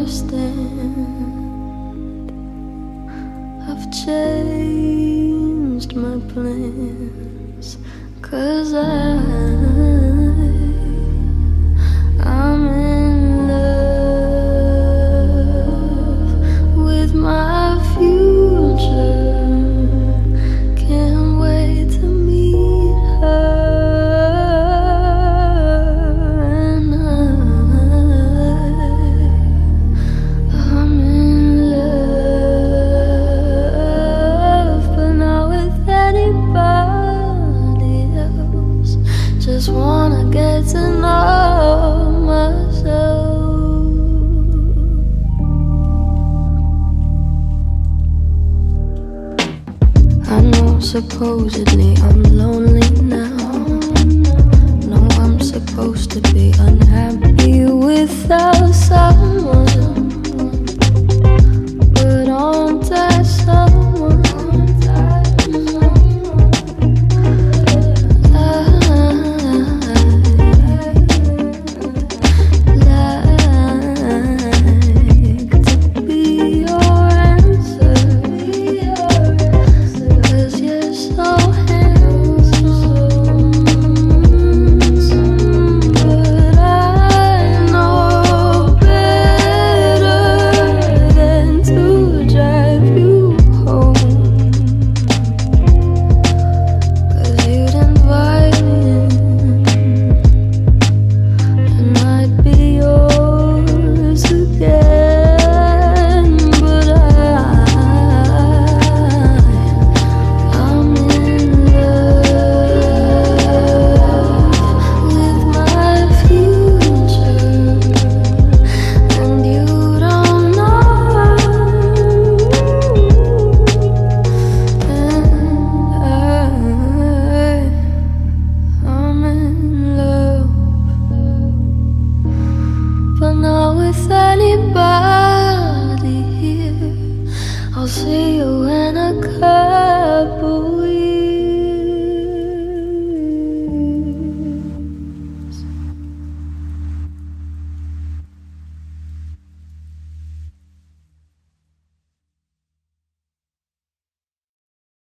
Understand? I've changed my plans. Cause I Just wanna get to know myself. I know supposedly I'm lonely now. No, I'm supposed to be unhappy without